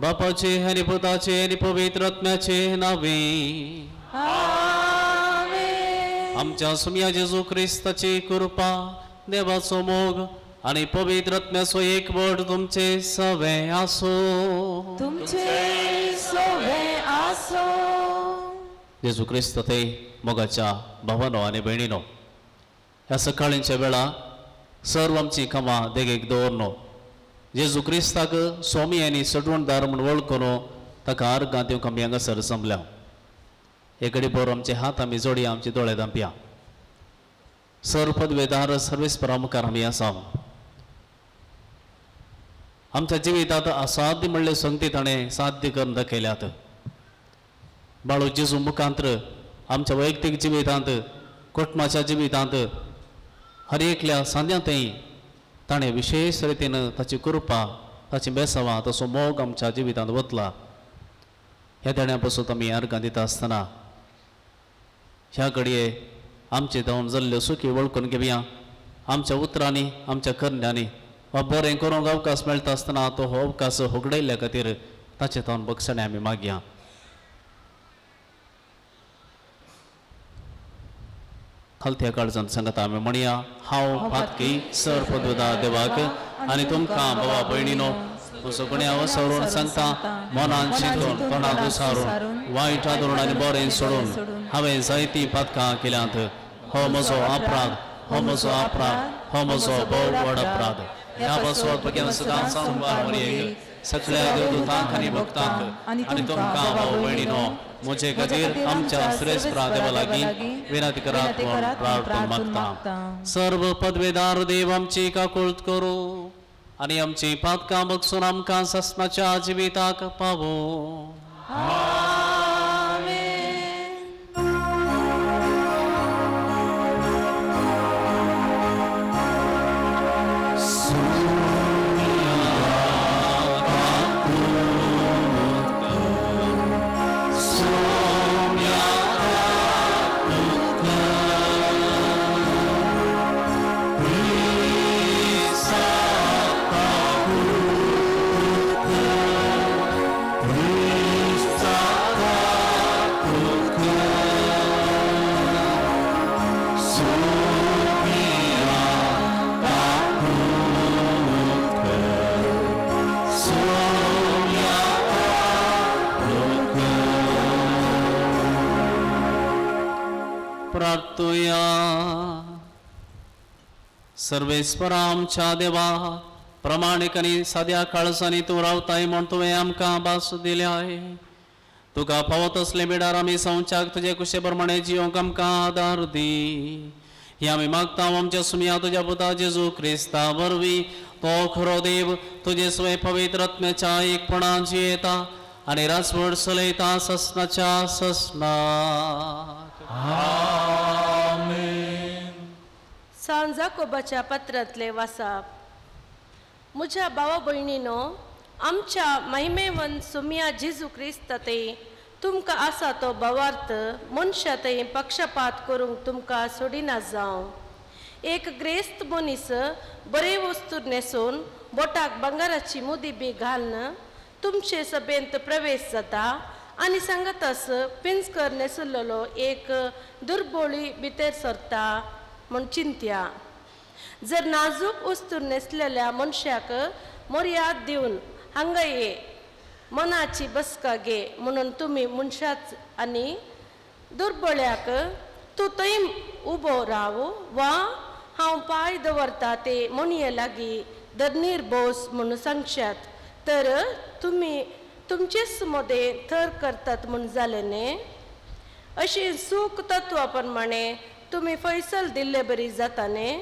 बापाचे आणि पुताचे आणि पवित्र आत्म्याचे नावे. आमच्या सुमिया जेजू ख्रिस्ताची कृपा देवाचो मोग आणि पवित्र आत्म्याचो एक वड तुमचे सवे असो तुमचे सोबे आसो. जेजू ख्रिस्त ते मोगाच्या भावानो आणि बहिणीनो ह्या सकाळींच्या वेळा सर्व आमची कामां देगेक दवरनो जेजू क्रिस्ताक स्वामी आनी सटवणदार म्हूण करून ताका अर्गां दिवंक आमी हांगासर संपल्या एकडे बरो आमचे हात आमी जोडी आमचे दोळे दांपया सर सर्वेस सर्वेस्परा मुखार आमी आसा आमच्या जिवितांत असाध्य म्हणले संगती ताणें साध्य करून दाखयल्यात बाळू जेजू मुखांत्र आमच्या वैयक्तीक जिवितांत कुटुंबाच्या जिवितांत हर एकल्या सांद्यांतय ताणें विशेष रितीन ताची कृपा ताची बेसावां तसो मोग आमच्या जिवितांत वतला ह्या देण्या पासून आमी अर्गां दिता आसतना ह्या घडये आमचे जावन जाल्ल्यो सुखी वळखून घेवया आमच्या उतरांनी आमच्या करण्यांनी वा बरें करूंक अवकाश मेळटा आसतना तो हो अवकाश होगडयल्ल्या खातीर ताचे तावन बक्षणे आमी मागया खालत्या काळजान सांगता आमी म्हणया हांव फातकी सर पदवेदा देवाक आनी तुमकां भावा भयणीनो सगळ्या वसरून सांगता मनान चिंतून तोंडाक विसारून वायट आदरून आनी बरें सोडून हांवें जायतीं पातकां केल्यांत. हो म्हजो अपराध हो म्हजो अपराध हो म्हजो भोव व्हड अपराध. ह्या तुगे सदां सांबार सगळ्या देवदूतांक आनी भक्तांक आनी तुमकां भाव भयणीनो म्हजे खातीर आमच्या श्रेष्ठ देवा लागीं विनंती करात प्रार्थना मागता. सर्व पदवेदार देव आमची काकुळत करू आनी आमची पातकां बगसून आमकां ससनाच्या जिविताक पावो. प्रार्थुया सर्वेस्परा देवा प्रमाणिकनी साद्या तू तूं रावताय म्हण तुवें आमकां भास दिले आहे तुका फावत असले बिडार आमी संचाक तुजे कुशे प्रमाणे जिवंक आमकां आदार दी? हे आमी मागता आमच्या सुमिया तुज्या पुता जेजू क्रिस्ता वरवीं। तो खरो देव तुजे स्वय पवित्र आत्म्याच्या एकपणान जियेता आनी रासवड सलयता ससनाच्या ससना सांजाकोबाच्या पत्रांतले वाचप म्हज्या भावा भयणीनो आमच्या महिमेवन सुमिया जिजू क्रिस्त ते तुमकां आसा तो भवार्थ मनशा ते पक्षपात करूंक तुमकां सोडिना जावं. एक ग्रेस्त मनीस बरे वस्तू न्हेसून बोटाक बंगाराची मुदी बी घालन तुमचे सभेंत प्रवेश जाता आनी सांगतास पिंजकर न्हेसुल्लो एक दुर्बोळी भितर सरता. म्हूण चिंत्या. जर नाजूक वस्तू न्हेसलेल्या मनशाक मर्याद दिवन हांगा ये मनाची बसका घे म्हणून तुमी मनशाच आनी दुर्बळ्याक तूं थंय उबो राव वा हांव पांय दवरता ते मोणये लागीं धरणीर बोस म्हणून सांगशात. तर तुमी तुमचेच मदें थर करतात म्हूण जालें न्ही अशी सूख तत्वा प्रमाणे तुमी फैसल दिल्ले बरी जाता न्ही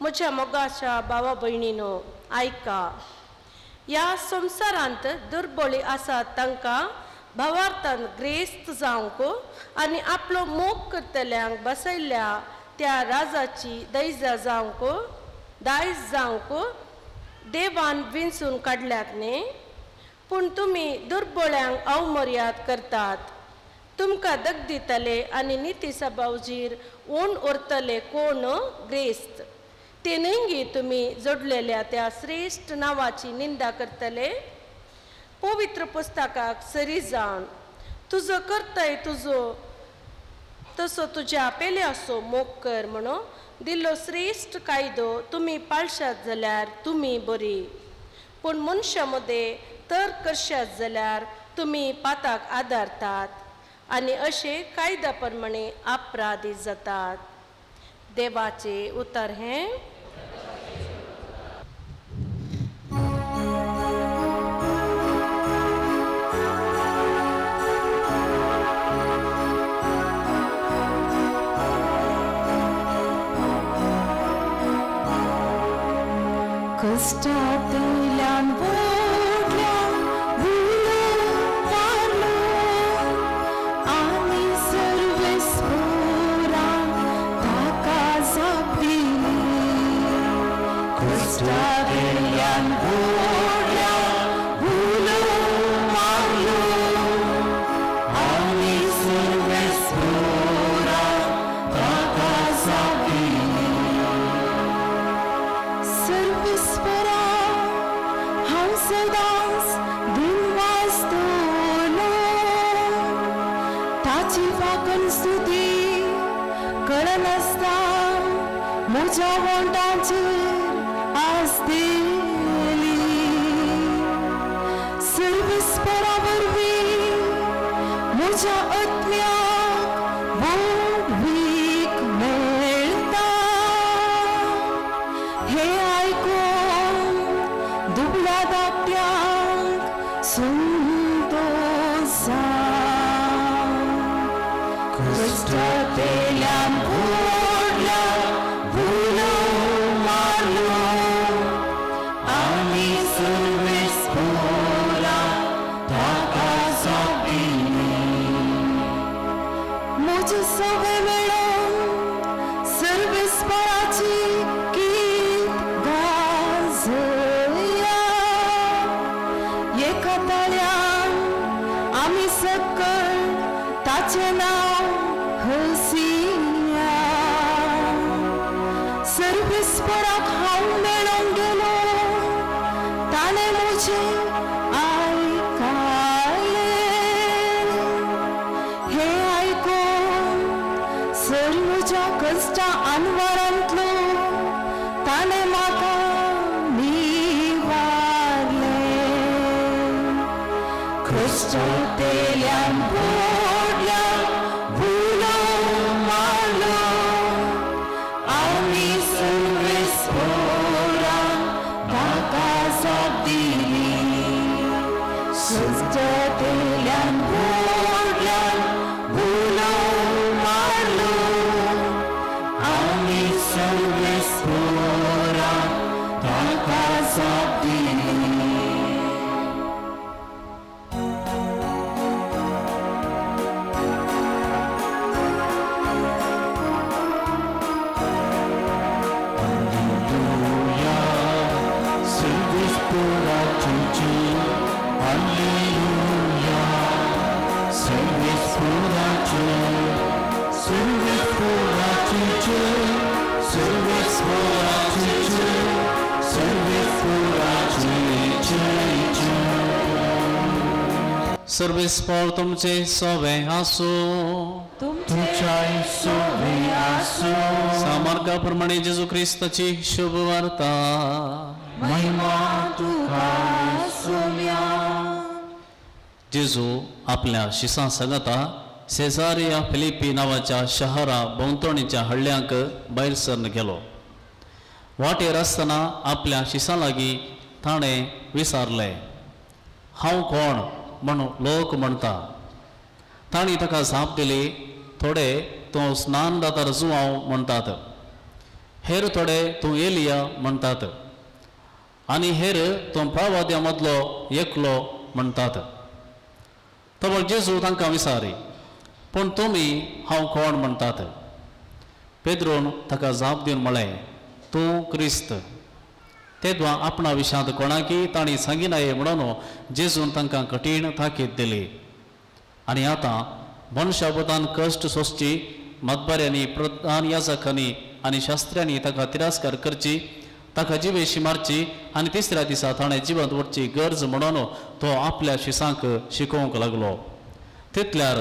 म्हज्या मोगाच्या भावा भयणीनो आयका ह्या संवसारांत दुर्बळी आसात तांकां भावार्थान ग्रेस्त जावंक आनी आपलो मोग करतल्यांक बसयल्ल्या त्या राजाची दैजा जावंक दायज जावंक देवान विंचून काडल्यात न्ही पूण तुमी दुर्बळ्यांक अवमर्याद करतात. तुमकां दग दितले आनी निती सभावजीर ओण ओरतले कोण? ग्रेस्त तेनंगी तुमी जोडलेल्या त्या श्रेश्ठ नांवाची निंदा करतले. पवित्र पुस्तकाक सरी जावन तुजो करतय तुजो तसो तुज्या असो मोग कर म्हणून दिल्लो श्रेश्ठ कायदो तुमी पाळशात जाल्यार तुमी बरी. पूण मनशा मदें तर करशात जाल्यार तुमी पाताक आदारतात आनी अशे कायद्या प्रमाणे अपराधी जातात. देवाचे उतर हें. कष्टातल्यान म्हज्या आत्म्याक ताका सर्वेस्पोर तुमचे सोवे आसो तुमचे सोवे आसो सामार्गाप्रमाणे जेजू ख्रिस्ताची शुभ वार्ता महिमा तुका सोम्या जेजू आपल्या शिसां सांगता सेजारिया फिलिपी नांवाच्या शहरा भोंवतणीच्या हळ्यांक भायर सरन गेलो. वाटेर आसतना आपल्या शिसां लागीं ताणें विचारलें हांव कोण? म्हणून लोक म्हणटा तांणी ताका साप दिली थोडे तूं स्नान दातार हांव म्हणटात हेर थोडे तूं एलिया म्हणटात आनी हेर तूं प्रवाद्या मदलो एकलो म्हणटात तो जेजू तांकां विचारी पूण तुमी हांव कोण म्हणटात पेद्रून ताका जाप दिवन म्हळें तूं क्रिस्त तेदवा आपणा विशांत कोणाकी तांणी सांगिनाये म्हणून जेजून तांकां कठीण थाकीत दिली। आनी आतां मनशाबदान कश्ट सोंसची मतबऱ्यांनी प्रधान याजकांनी आनी शास्त्र्यांनी ताका तिरस्कार करची ताका जिवेशी मारची आनी तिसऱ्या दिसा ताणें जिवंत उरची गरज म्हणून तो आपल्या शिसांक शिकोवंक लागलो। तितल्यार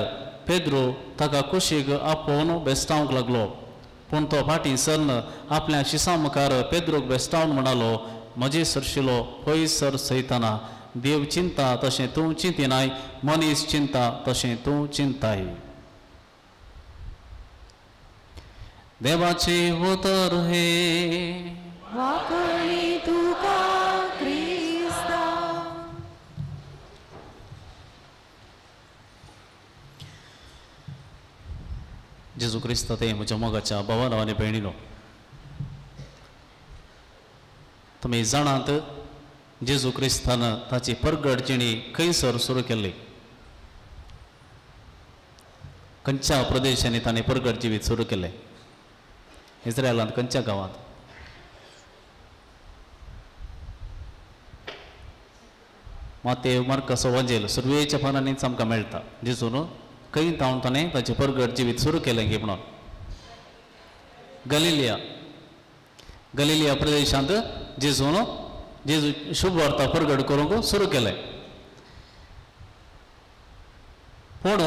पेद्रो ताका कुशीक आपोवन बेस्तावंक लागलो। पूण तो फाटीं सरन आपल्या शिसा मुखार पेद्रोक बेस्टावन म्हणालो म्हजे सरशिलो पयस सर सयतना देव चिंता तशें तूं चिंतिनाय मनीस चिंता तशें तूं चिंताय. देवाचे उतर हे वाकणी जेजू क्रिस्त ते म्हज्या मोगाच्या भावानो आनी भयणीनो तुमी जाणात जेजू क्रिस्तान ताची परगड जिणी खंयसर सुरू केल्ली खंयच्या प्रदेशांनी ताणें परगड जिवीत सुरू केलें इस्रायलांत खंयच्या गांवांत माते मार्कस वंजेल सुरवेच्या पानांनीच आमकां मेळटा जेजून खंय तावन ताणें ताचें परगड जिवीत सुरू केलें गे म्हणून गलिलिया। गलिलिया प्रदेशांत जेजून जेजू शुभ वार्ता परगड करूंक सुरू केलें पूण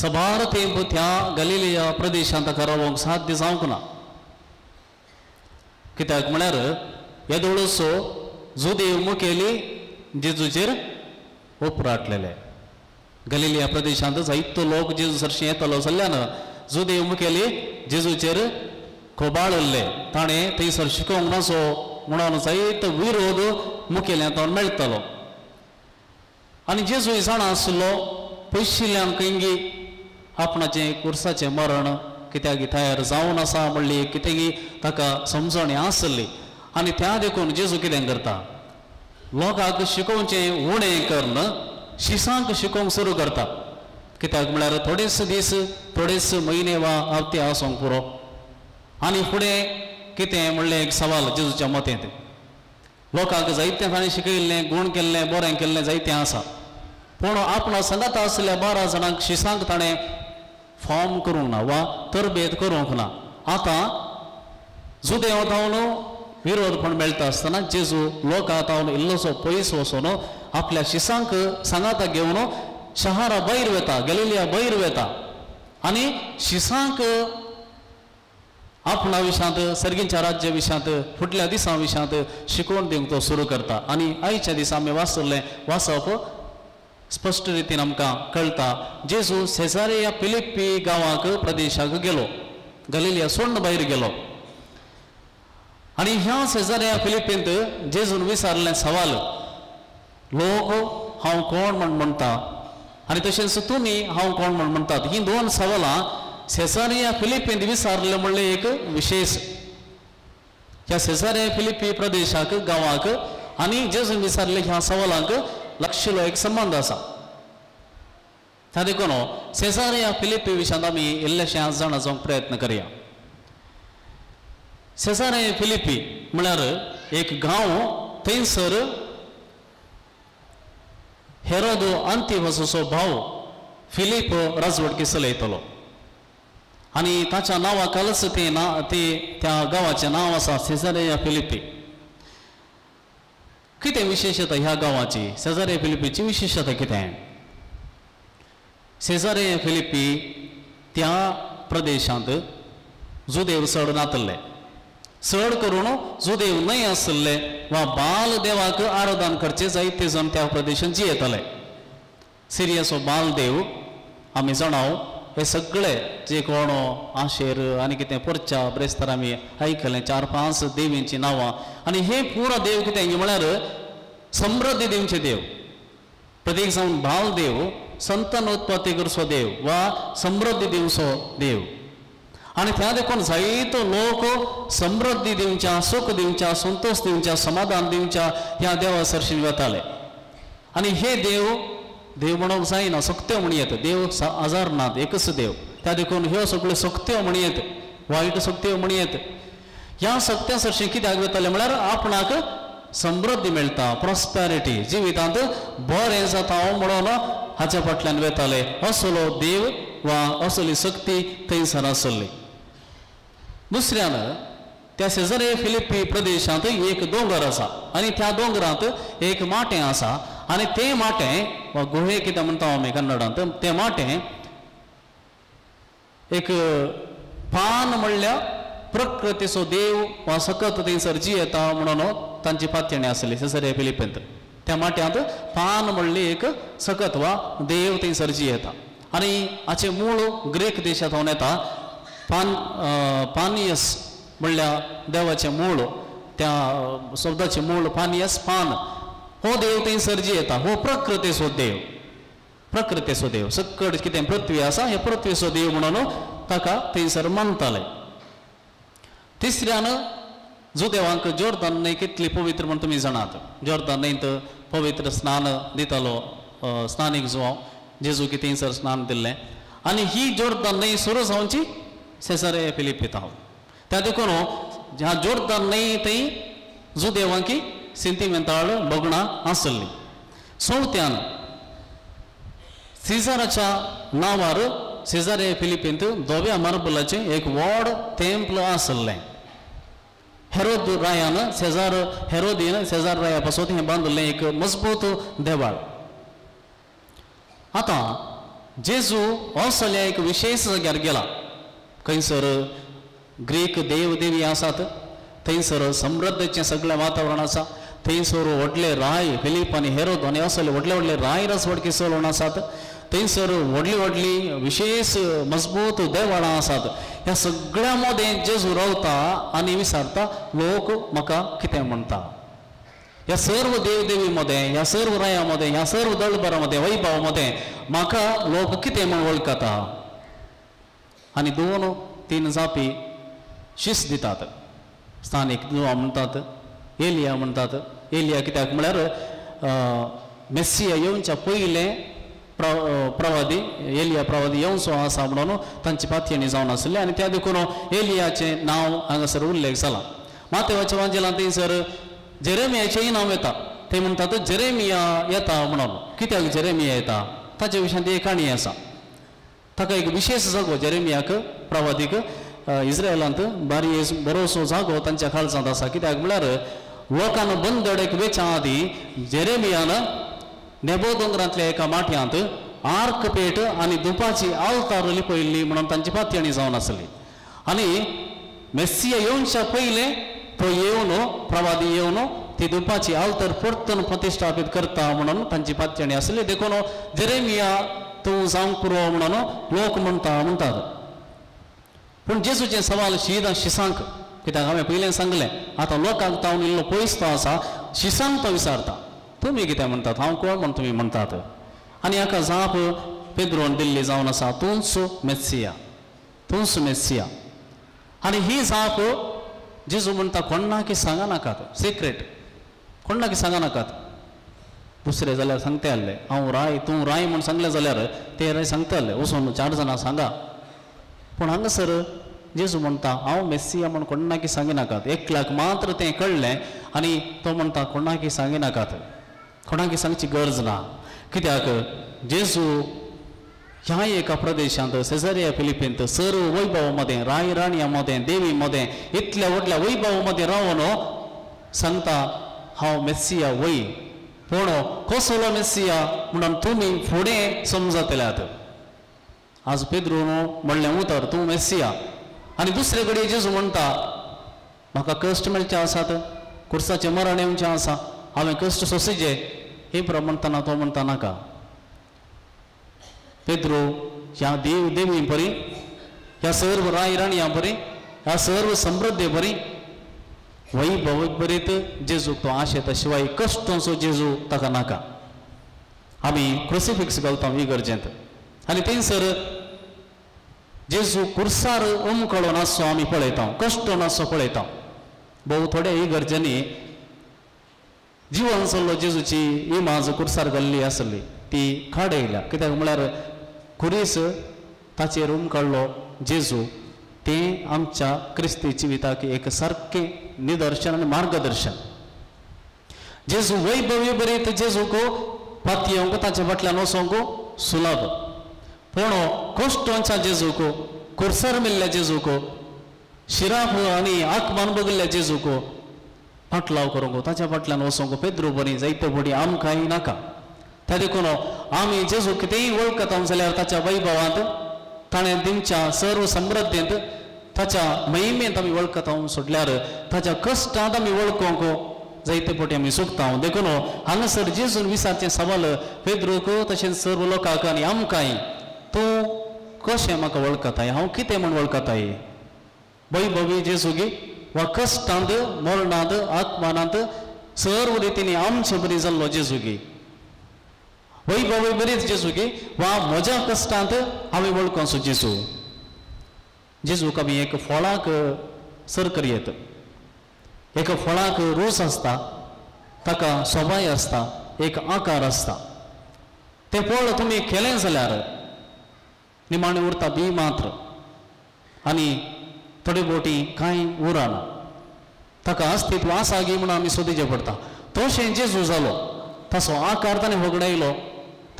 सबार तेंप त्या गलिलिया प्रदेशांत ताका रावोंक साध्य जावंक ना। कित्याक म्हळ्यार येदोळसो जुदेव मुखेली जेजूचेर उपराटलेले गलिलिया प्रदेशांत जायतो लोक जेजू सरशी येतालो जाल्ल्यान जुदे मुखेली जेजूचेर खोबाळले ताणें थंयसर शिकोवंक नासो म्हणून जायतो विरोध मुखेल्यांत मेळटलो आनी जेजूय जाणा आसलो पयशिल्ल्यान इंगी आपणाचें कुर्साचें मरण कित्याक तयार जावन आसा म्हणली कितेंगी ताका समजणी आसली. आनी त्या देखून जेजू कितें करता? लोकांक शिकोवचें उणें करना शिसांक शिकोवंक सुरू करता. कित्याक म्हळ्यार थोडेच दीस थोडेच म्हयने वा हप्ते आसूंक पुरो. आनी फुडें कितें म्हणलें एक सवाल जेजूच्या मतेंत. लोकांक जायतें ताणें शिकयल्लें गूण केल्लें बरें केल्लें जायतें आसा. पूण आपणा सांगात आसल्या बारा जाणांक शिसांक ताणें फॉर्म करूंक ना वा तरबेत करूंक ना. आतां जुदेव वतावन विरोध पण मेळटा आसतना जेजू लोकां तावन इल्लोसो पयस वचून आपल्या शिसांक सांगाता घेवन शहारा भायर वेता गलिलिया भायर वेता आनी शिसांक आपणा विशांत सर्गींच्या राज्या विशांत फुटल्या दिसां विशांत शिकोवन दिवंक तो सुरू करता. आनी आयच्या दिसा आमी वाचतले वाचप स्पश्ट रितीन आमकां कळटा जेजू सेजारिया फिलिप्पी गांवांक प्रदेशाक गेलो. गलिलिया सोडून भायर गेलो. आनी ह्या सेजारिया फिलिप्पींत जेजून विचारलें सवाल. लोक हांव कोण म्हण म्हणटा आनी तशेंच तुमी हांव कोण म्हण म्हणटात हीं दोन सवालां सेसारिया फिलिपींत विचारलें म्हणलें एक विशेश ह्या सेसारिया फिलिपी प्रदेशाक गांवाक आनी जेजून विचारले ह्या सवालांक लक्षलो एक संबंध आसा त्या देखून हो, सेसारिया फिलिपी विशयांत आमी इल्लेशें आज जाणाचो प्रयत्न करया. सेसारिया फिलिपी म्हळ्यार एक गांव थंयसर हेरोदो अंतिवसोचो भाव फिलीप राजवटकी चलयतलो आनी ताच्या नांवा खालच ते ना ते त्या गांवाचें नांव आसा सेजारेया फिलिपी कितें विशेशता ह्या गांवाची सेजारे फिलिपीची विशेशता कितें सेजारे फिलिपी त्या प्रदेशांत जुदेव चड नातल्ले चड करून जुदेव न्हय आसले वा बाल देवाक आराधन करचे जायते जण त्या प्रदेशांत जियेताले सिरियसो बाल देव आमी जाणाव हे सगळे जे कोण आशेर आनी कितें परच्या ब्रेस्तार आमी आयकलें चार पांच देवींची नांवां आनी हे पुरो देव कितें म्हळ्यार समृद्धी दिवचे देव प्रत्येक जावन बाल देव संतान उत्पत्ती करचो देव वा समृद्धी दिवचो देव आनी त्या देखून जायतो लोक समृद्धी दिवच्या सुख दिवच्या संतोष दिवच्या समाधान दिवच्या ह्या देवा सरशीन वताले आनी हे देव देव म्हणूंक जायना सक्त्यो म्हणयेत देव आजार नात एकच देव. त्या देखून ह्यो सगळ्यो सक्त्यो म्हणयेत वायट सक्त्यो म्हणयेत ह्या सक्त्या सरशी कित्याक वताले म्हळ्यार आपणाक समृद्धी मेळटा प्रॉस्पॅरिटी जिवितांत बरें जाता हो म्हणून हाच्या फाटल्यान वेताले असलो देव वा असली सक्ती थंयसर आसली दुसऱ्यान त्या शेजारे फिलिपी प्रदेशांत एक दोंगर आसा आनी त्या दोंगरांत एक माटें आसा आनी तें माटें वा गुहे कितें म्हणटा आमी कन्नडांत तें माटें एक पान म्हणल्यार प्रकृतीचो देव वा सकत थंयसर जी येता म्हणून तांची पातयणी आसली शेजारे फिलिपींत. त्या माट्यांत पान म्हणली एक सकत वा देव थंयसर जी येता. आनी हाचे मूळ ग्रेक देशांतून येता पान पानियस म्हणल्यार देवाचें मूळ त्या शब्दाचें मूळ पानियस पान. हो देव थंयसर जी येता. हो प्रकृतीचो देव. प्रकृतीचो देव. सकट कितें पृथ्वी आसा हे पृथ्वीचो देव म्हणून ताका थंयसर मानताले. तिसऱ्यान जो देवांक जोरदान न्हंय कितली पवित्र म्हण तुमी जाणात. जोरदान न्हंयत पवित्र स्नान दितालो स्नानीक जुवांव जेजू की थंयसर स्नान दिल्लें. आनी ही जोरदान न्हंय सुरू जावची सेसरे फिलिपीत हांव त्या देखून ह्या जोर्दान न्हंय थंय जो देवांकी सेंटिमेंताळ बगणां आसली चवथ्यान सिजाराच्या नांवार सिजारे फिलिपींत धोव्या मार्बलाचें एक व्हड तेंपल आसलें हेरोद रायान शेजार हेरोदीन शेजार राया पासून हें बांदलें एक मजबूत देवाळ आतां जेजू असल्या एक विशेष जाग्यार गेला खंयसर ग्रीक देव देवी आसात थंयसर समृद्धीचें सगळें वातावरण आसा थंयसर व्हडले राय फिलीप आनी हेरोद आनी असले व्हडले व्हडले राय रसवडकी सलवण आसात थंयसर व्हडली व्हडली विशेष मजबूत देवळां आसात ह्या सगळ्या मदें जेजू रावता आनी विचारता लोक म्हाका कितें म्हणटा ह्या सर्व देवदेवी मध्ये ह्या सर्व राया मध्ये ह्या सर्व दळबरा मध्ये वैभव मदें म्हाका लोक कितें म्हण वळखता आनी दोन तीन जापी शीस दितात। स्थानीक दुवा म्हणटात एलिया म्हणटात एलिया कित्याक म्हळ्यार मेस्सिया येवच्या पयलें प्र प्रवादी एलिया प्रवादी येवचो आसा म्हणून तांची पातयेणी जावन आसली आनी त्या देखून एलियाचें नांव हांगासर उल्लेख जाला। मातेवाच्या वांजेलांत थंयसर जेरेमियाचेंय नांव येता। ते म्हणटात जेरेमिया येता म्हणून। कित्याक जेरेमिया येता? ताचे विशयान ती एक काणी आसा। ताका एक विशेष जागो जेरेमियाक प्रवादीक अ, इस्रायलांत बारी बरोसो जागो तांच्या खालसांत आसा कित्याक म्हळ्यार लोकांन बंदडेक वेचा आदी जेरेमियान नेबोदोंगरांतल्या एका माठ्यांत आर्क पेट आनी दुपाची आवतार लिपयल्ली म्हणून तांची पातयणी जावन आसली आनी मेस्सिया येवच्या पयले तो येवन प्रवादी येवन ती दुपाची आवतर परतून प्रतिष्ठापीत करता म्हणून तांची पातयणी आसली देखून जेरेमिया तूं जावंक पुरो म्हणून लोक म्हणटा म्हणटात पूण जेजूचें सवाल शिदा शिसांक कित्याक? हांवें पयलें सांगलें आतां लोकांक तावन इल्लो पयस तो आसा शिसांक तो विचारता. तुमी कितें म्हणटात हांव कोण म्हण तुमी म्हणटात आनी हाका जाप पेद्रोन दिल्ली जावन आसा तूंच मेस्सिया. तूंच मेस्सिया. आनी ही जाप जेजू म्हणटा कोणाकी सांगनाकात? सिक्रेट कोणाकी सांगनाकात? दुसरे जाल्यार सांगते आहलें हांव राय तूं राय म्हूण सांगलें जाल्यार ते राय सांगताले वचून चार जाणां सांगा पूण हांगासर जेजू म्हणटा हांव मेस्सिया म्हूण कोणाकी सांगिनाकात एकल्याक मात्र तें कळ्ळें आनी तो म्हणटा कोणाकी सांगिनाकात कोणाकी सांगची गरज ना कित्याक जेजू ह्या एका प्रदेशांत सेझरिया फिलिपींत सर्व वैभव मदें राय राणया मध्ये देवी मध्ये इतल्या व्हडल्या वैभवमध्ये रावन सांगता हांव मेस्सिया वय पूण कसलो हो मेस्सिया म्हणून तुमी फुडें समजतल्यात आज पेद्रून म्हणलें उतर तूं मेस्सिया. आनी दुसरे कडेन जेजू म्हणटा म्हाका कश्ट मेळचे आसात कुर्साचें मरण येवचें आसा हांवें कश्ट सोंसिचे हे प्रमाण तो म्हणटा नाका. पेद्रो ह्या देव देवी बरी ह्या सर्व राय राणया बरी ह्या सर्व समृद्धी बरी वैभव बरीत जेजूक तो आशेता शिवाय कश्टांचो जेजू ताका नाका। आमी क्रुसिफिक्स घालता ही गरजेंत आनी थंयसर जेजू कुर्सार उमकळो नासो आमी पळयता कश्ट नासो पळयता। भोव थोड्या ही गरजेनी जिवन चल्लो जेजूची इमाज कुर्सार घाल्ली आसली ती खाड येयल्या कित्याक म्हळ्यार खुरीस ताचेर उमकळ्ळो जेजू तें आमच्या क्रिस्ती जिविताक एक सारकें निदर्शन आनी मार्गदर्शन. जेजू वैभवी बरीत जेजूक पातयेवंक ताचे फाटल्यान वचोंक सुलभ. पूण हो कश्टांच्या जेजूक कुर्सार मेल्ल्या जेजूक शिराफ आनी आकमान बघिल्ल्या जेजूको फाटलाव करूंक ताच्या फाटल्यान वचोंक पेद्रू बरी जायते बडी आमकांय नाका. त्या देखून हो, आमी जेजू कितेंय वळखता जाल्यार ताच्या वैभवांत ताणें दिवच्या सर्व समृद्धेंत ताच्या महिमेंत आमी वळखता सोडल्यार ताच्या कश्टांत आमी वळखोंक जायते फावटी आमी सुकता देखून हो, हांगासर जेजून विसारचें सवाल पेद्रूक तशेंच सर्व लोकांक आनी आमकांय तूं कशें म्हाका वळखताय हांव कितें म्हण वळखताय वैभवी जेजूगी वा कश्टांत मरणांत आत्मानांत सर्व रितीन आमचे बरी जाल्लो जेजूगी वैभवी बरीच जेजूगी वा म्हज्या कश्टांत हांवें वळखोसो जेजू जेजूक आमी एक फळाक सर करयेत। एका फळाक रूस आसता ताका सोबाय आसता एक आकार आसता तें फळ तुमी केलें जाल्यार निमाणें उरता बी मात्र। आनी थोडी बोटी कांय उरना। ताका अस्तित्व आसा गी म्हणून आमी सोदिचें पडटा तशें जेजू जालो ताचो आकार ताणें वगडयलो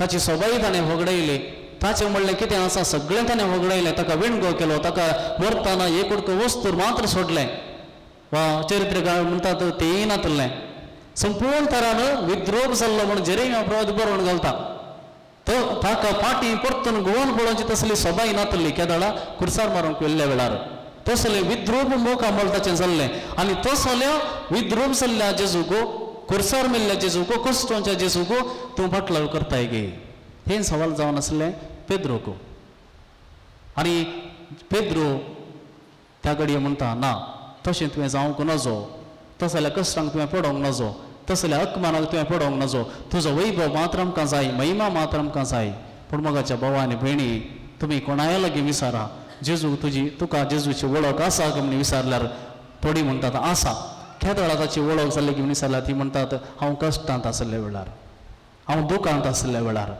ताची सोबाय ताणें वगडयली ताचें म्हणलें कितें आसा सगळें ताणें वगडयलें ताका विणगो केलो ताका मरतना एक उडको वस्तूर मात्र सोडलें वा चरित्रकार म्हणटात तेंय नातलें संपूर्ण तरान विद्रोप जाल्लो म्हण जरी अपराध बरोवन घालता तो ताका फाटी परतून गोवन पळोवची तसली सोबाय नातली केदळा कुर्सार मारूंक वेल्ल्या वेळार. तसले विद्रोप मोका मोल ताचें जाल्लें आनी तसल्या विद्रोप जाल्ल्या जेजूको कुर्सार मेल्ल्या जेजूको कश्टांच्या जेजूको तूं फाटलाव करताय गे हें सवाल जावन आसलें पेद्रोको आनी पेद्रो त्या घडये म्हणटा ना तशें तुवें जावंक नजो तसल्या कश्टांक तुवें पडोवंक नजो तसल्या अकमानाक तुवें पडोवंक नजो तुजो वैभव मात्र आमकां जाय महिमा मात्र आमकां जाय पूण मगाच्या भावा आनी भयणी तुमी कोणाय लागीं विचारा जेजू तुजी तुका जेजूची वळख आसा काय म्हणून विचारल्यार थोडी म्हणटात आसा केदळा ताची ओळख जाल्ली की म्हणून ती म्हणटात हांव कश्टांत आसले वेळार. हांव दुखांत आसल्या वेळार.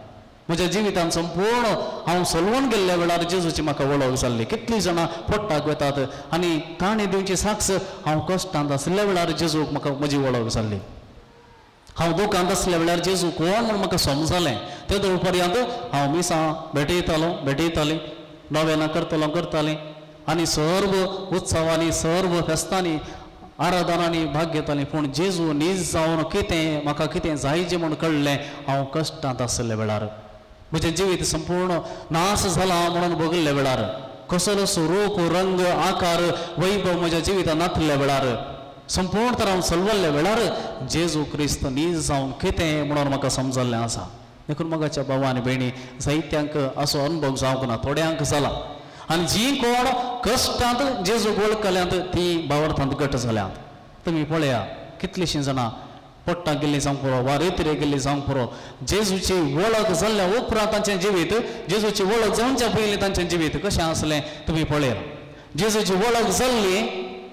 म्हज्या जिवितान संपूर्ण हांव सोलवून गेल्ल्या वेळार जेजूची म्हाका वळख जाल्ली कितलीं जाणां पडटाक वेतात आनी ताणें दिवची साक्ष हांव कश्टांत आसल्या वेळार जेजूक म्हाका म्हजी वळख जाल्ली हांव दुखांत आसल्या वेळार जेजू कोण म्हूण म्हाका समजलें. ते उपरांत हांव मिसां भेटयतालो भेटयतालीं. नव्याना करतलो करतालीं. आनी सर्व उत्सवांनी सर्व फेस्तांनी आराधनांनी भाग घेतालें पूण जेजू नीज जावन कितें म्हाका कितें जायचें म्हूण कळ्ळें हांव कश्टांत आसल्या वेळार. म्हजें जिवीत संपूर्ण नाश जाला म्हणून बघिल्ल्या वेळार. कसलो स्वरूप रंग आकार वैभव म्हज्या जिवितांत नातल्या वेळार. संपूर्ण तर हांव सलवल्ल्या वेळार जेजू क्रिस्त नीज जावन कितें म्हणून म्हाका समजल्लें आसा. देखून मगाच्या भावा आनी भयणी जायत्यांक असो अनुभव जावंक ना थोड्यांक जाला आनी जी कोण कश्टांत जेजू वळखल्यांत ती भावार्थांत घट जाल्यांत तुमी पळया कितलींशीं जाणां पोट्टां गेल्लीं जावंक पुरो वा रेतरे गेल्लीं जावंक पुरो जेजूची वळख जाल्ल्या उपरांत तांचें जिवीत जेजूची वळख जावनच्या पयलीं तांचें जिवीत कशें आसलें तुमी पळया. जेजूची वळख जाल्ली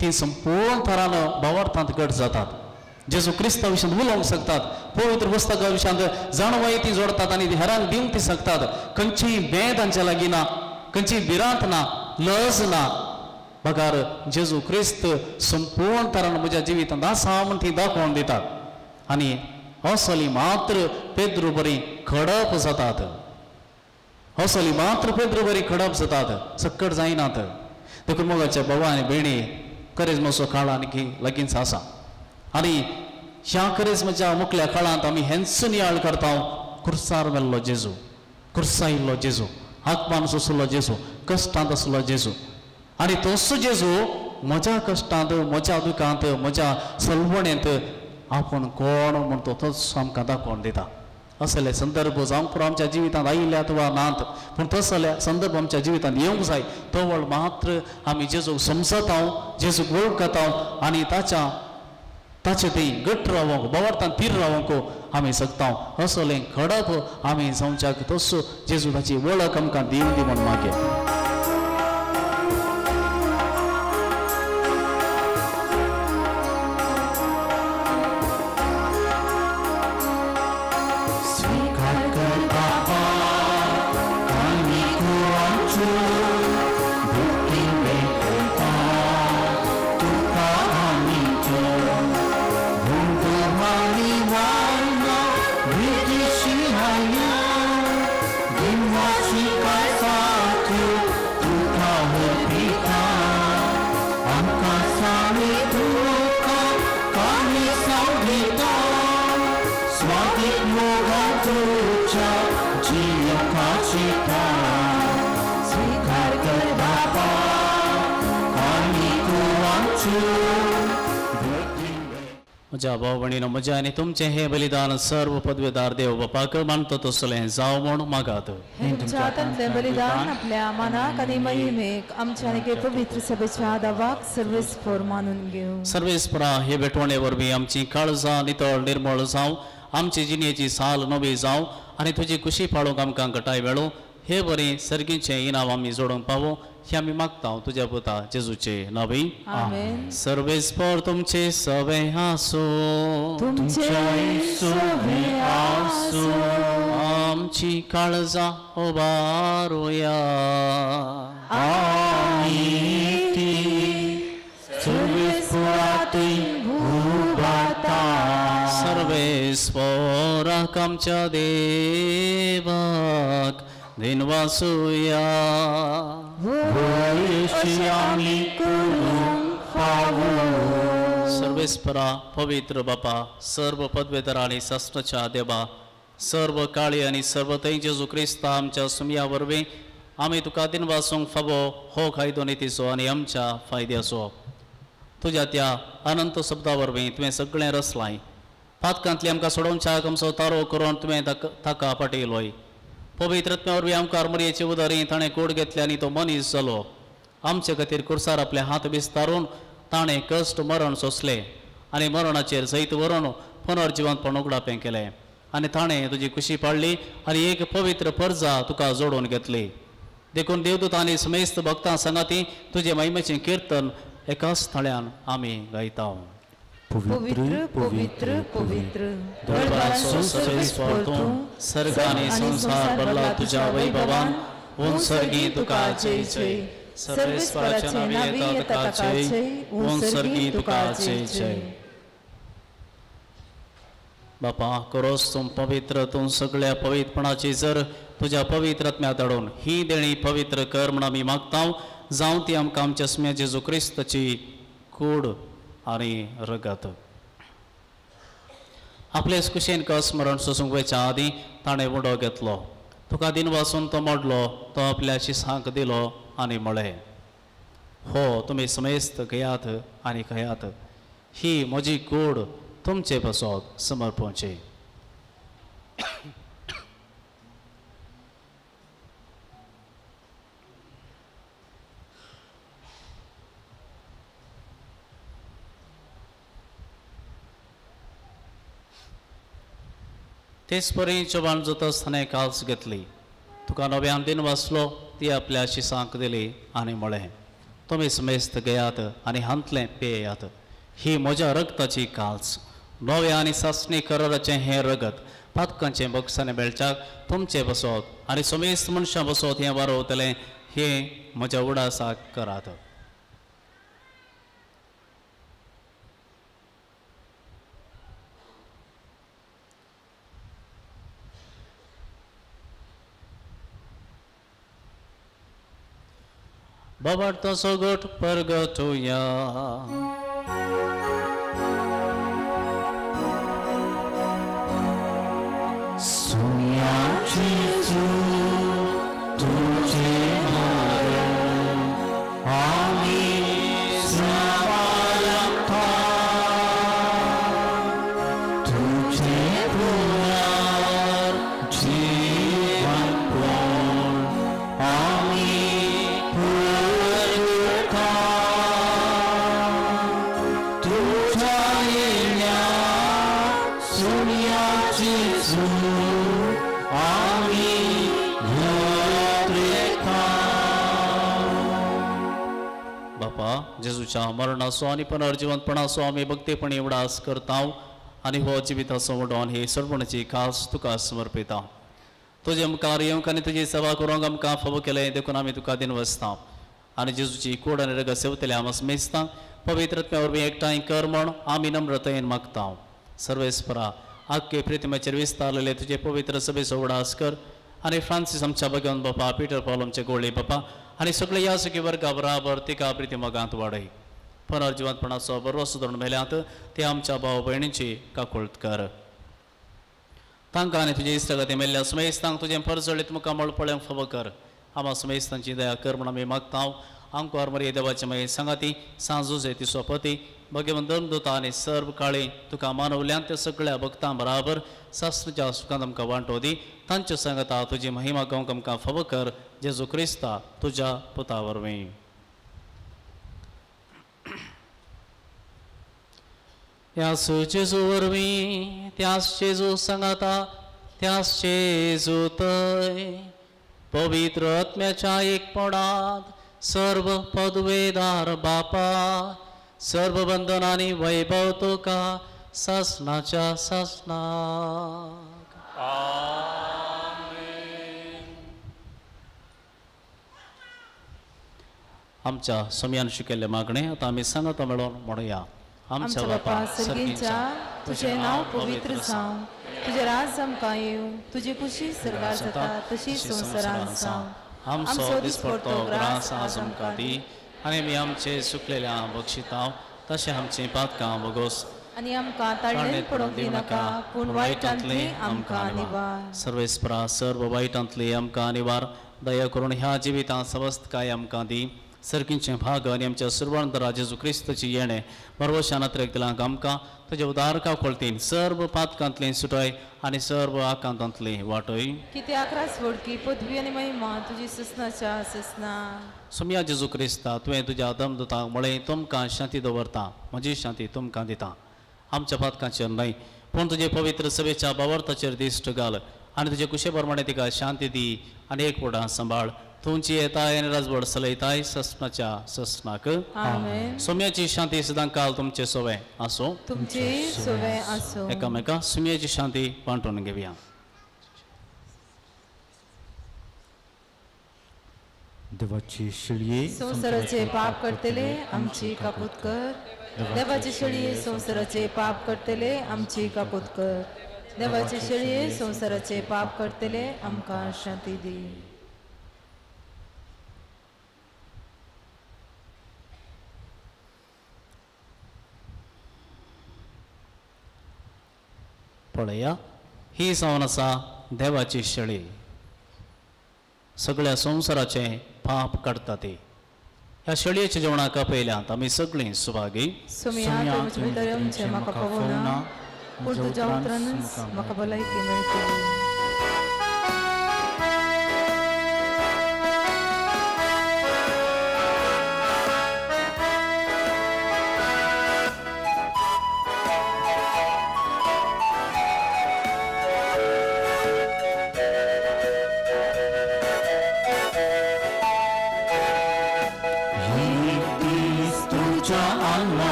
ती संपूर्ण तरान भावार्थांत घट जातात. जेजू क्रिस्ता विशयान उलोवंक शकतात पवित्र पुस्तका विशयांत जाणवाय ती जोडतात आनी हेरांक दिवंक ती शकतात खंयचीय भेद तांच्या लागीं ना खंयची भिरांत ना लज ना भगार जेजू क्रिस्त संपूर्ण तरान म्हज्या जिवितांत आसा म्हण ती दाखोवन दितात। आनी असली मात्र पेद्रू बरी खडप जातात असली मात्र पेद्रू बरी खडप जातात सक्कड जायनात देखून मोगाच्या भावा आनी भयणी करेज काळ आनी लगीनच आसा आनी ह्या करेजमाच्या मुखल्या काळांत आमी हेंच नियाळ करता कुर्सार मेल्लो जेजू खुर्सायिल्लो जेजू। आत्मान सुसलो जेजू कश्टांत आसलो जेजू आनी तसो जेजू म्हज्या कश्टांत म्हज्या दुखांत म्हज्या सलवणेंत आपूण कोण म्हण तो तोच आमकां दाखोवन दिता? असले संदर्भ जावंक पुरो आमच्या जिवितांत आयिल्यात वा नात. पूण तसले संदर्भ आमच्या जिवितांत येवंक जाय. तो वळ मात्र आमी जेजूक समजत हांव जेजूक वळखत आनी ताच्या ताचे ती घट रावंक बवार्थान तीर रावंक आमी सकता असले खडप आमी जावच्याक तस जेजू ताची वळख आमकां दिवन दी म्हण मागे म्हज्या भाव भयणीनो म्हजें आनी तुमचें हें बलिदान सर्व पदवेदार देव बापाक मानतो तसलें जावं म्हूण मागात हे तुमच्या बलिदान आपल्या मनाक आनी महिमेक आमच्या आनी पवित्र सभेच्या दावाक सर्वेस्पर मानून घेऊ सर्वेस्परा हे भेटवणे वरवीं आमची काळजां नितळ निर्मळ जावं आमची जिणेची साल नवी जावं आनी तुजी खुशी पाळूंक आमकां घटाय मेळूं हे बरें सर्गीचें इनाम आमी जोडूंक पावो हे आमी मागता तुज्या पुता जेजूचे नवी सर्वेस्पर तुमचे सवे आसो तुमचे आसो आमची काळजां उबारुया सर्वेस्पराती भूभाता सर्वेस्पराक आमच्या देवाक सर्वेस्परा पवित्र बापा सर्व पदवेतर आणि शास्त्राच्या देवा सर्व काळी आणि सर्व थंय जेजू क्रिस्त आमच्या सुमया वरवीं आमी तुका दिन वासूंक फावो हो खायदो नितीचो आनी आमच्या फायद्याचो तुज्या त्या अनंत शब्दा वरवीं तुवें सगळें रचलाय पातकांतली आमकां सोडोवच्याक आमचो तारो करून तुवें ताका ताका पाटयलोय पवित्रत्म्या बी आमकां आर्मरयेची उदारी ताणें कोड घेतले आनी तो मनीस जालो आमचे खातीर कुर्सार आपले हात विस्तारून ताणें कश्ट मरण सोंसलें. आनी मरणाचेर सैत व्हरून पुनर्जिवंतपण उगडापें केलें. आनी ताणें तुजी खुशी पाडली आनी एक पवित्र पर्जा तुका जोडून घेतली. देखून देवदूत आनी समेस्त भक्तां सांगाती तुजे महिमेचें किर्तन एकाच थळ्यान आमी गायता पवित्र पवित्र पवित्र दळबाराचो सर्वेस्वर तूं सर्ग आनी संसार भरला वैभवान सर्गी तुका जय जय सर्वेस्वराच्या नावी येता जय सर्गी तुका जय जय बापा करोस तूं पवित्र तूं सगळ्या पवित्रपणाची जर तुज्या पवित्रत्म्या दडोवन ही देणी पवित्र कर म्हण आमी मागता जावं ती आमकां आमच्या स्म्या जेजू क्रिस्ताची कूड आनी रगत. आपलेच कुशेन कस स्मरण सोसूंक वयच्या आदीं ताणें उडो घेतलो. तुका दिन वासून तो मोडलो तो आपल्या शिसांक दिलो आनी म्हळें हो तुमी समेस्त घेयात आनी खयात. ही म्हजी गोड तुमचे बसोत समर्पोवची तेच परी चोबान जोत काल्स घेतली. तुका नव्यान दिन वाचलो ती आपल्या शिसांक दिली आनी म्हळें तुमी समेस्त घेयात आनी हांतलें पेयात. ही म्हज्या रगताची काल्स नव्या आनी सासणी कराराचें हें रगत. पातकांचें बक्षाने मेळच्याक तुमचे बसोत आनी समेस्त मनशां बसोत हें वारोवतलें हें म्हज्या उडासाक करात. बबाट तसो गोट परगतो या जेजूच्या मरणाचो आनी पुनर्जिवंतपणाचो आमी एवढा आस करता आनी हो जिवित असो म्हणून हे सर्वणाची खास तुका समर्पिता तुजे मुखार येवंक आनी तुजी सेवा करूंक आमकां फावो केलें देखून आमी तुका दिन वसता आनी जेजूची कूड आनी रग सेवतले आमस मेजता. पवित्रत्म्या वरवीं एकठांय कर म्हण आमी नम्रतायेन मागता सर्वेस्परा आख्खे प्रितिमेचेर विस्तारलेले तुजे पवित्र सभेचो उडास कर. आनी फ्रांसीस आमच्या भगवान बापा पिटर पॉल आमचे बापा. आनी सगळे या सगळे वर्गा बराबर तिका प्रिती मोगांत वाडय पुनर्जिवंतपणाचो बरो सुदारण मेल्यांत ते आमच्या भाव भयणीची काकुळट कर. तांकां आनी तुजे इश्टगती मेल्ल्या सुमेस्तांक तुजें परजळीत मुखार मळपळ्यांक फावो कर. आमा सुमेस्तांची दया कर म्हण आमी मागतांव. आमकां मरे देवाचे मागीर सांगाती सांजूजे ती सोपती भगवंत धर्मदूता आनी सर्व काळी तुका मानवल्यान त्या सगळ्या भक्तां बराबर शास्त्रच्या सुखांत आमकां वांटो दी. तांच्यो सांगता तुजी महिमा गावंक आमकां फावो कर. जेजू क्रिस्ता तुज्या पुता वरवीं त्यास जेजू वरवीं त्यास जेजू सांगाता त्यास जेजू तय. पवित्र आत्म्याच्या एकपणात सर्व पदवेदार बापा सर्व बंधनांनी वैभव तुका सासनाच्या सासना आमच्या समयान शिकयल्ले मागणे आता आमी सांगता मेळोन म्हणूया आमच्या बापा सर्गींच्या तुझे नाव पवित्र जावं तुझे राज आमकां येवं तुजी खुशी सरकार जाता तशी संवसारांत जावं आमचो दिसपडतो ग्रास आज आमकां दी आनी आमी आमचे सुकलेल्या बक्षितांव तशें आमची पातकां बगोस आनी आमकां ताळणेन पडोवंक दिनाका पूण वायटांतली आमकां निवार सर्वेस्परा सर्व वायटांतली आमकां निवार दया करून ह्या जिवितां समस्त काय आमकां दी सर्कींचे भाग आनी आमच्या सुरवंतरा जेजू क्रिस्तची येणे परवशान दिलांक आमकां तुज्या उदारका खोळतीन सर्व पातकांतली सुटय आनी सर्व आकांतांतली वाटय. कित्याक रास वडकी पदवी आनी महिमा तुजी ससनाच्या ससना सुमया जेजू क्रिस्ता तुवें तुज्या दमदुतांक म्हळें तुमकां शांती दवरता म्हजी शांती तुमकां दिता. आमच्या पातकांचेर न्हय पूण तुजे पवित्र सभेच्या बावर्ताचेर दिश्ट घाल आनी तुजे कुशे प्रमाणे तिका शांती दी आनी एक वडा सांबाळ तुमची राजवड ससनाच्या ससनाक आमेन सोम्याची शांती सदां काल तुमचे सोवे आसूं तुमची सोवे आसूं एकामेका सुमयाची शांती वांटून घेवया देवाची शिळये संसाराचे पाप करतले आमची कापूत कर देवाचे शेळये संसाराचे पाप करतले आमची कापूत कर देवाचे शेळये संसाराचे पाप करतले आमकां शांती दी पळया ही जावन आसा देवाची शेळी सगळ्या संवसाराचे पाप काडटा ती ह्या शेळयेच्या जेवणाका पयल्यांत आमी सगळीं सुभागी सुमिया तुमचे भितर आमचे म्हाका पवना पूण तुज्या उतरानच म्हाका भलायकी मेळटली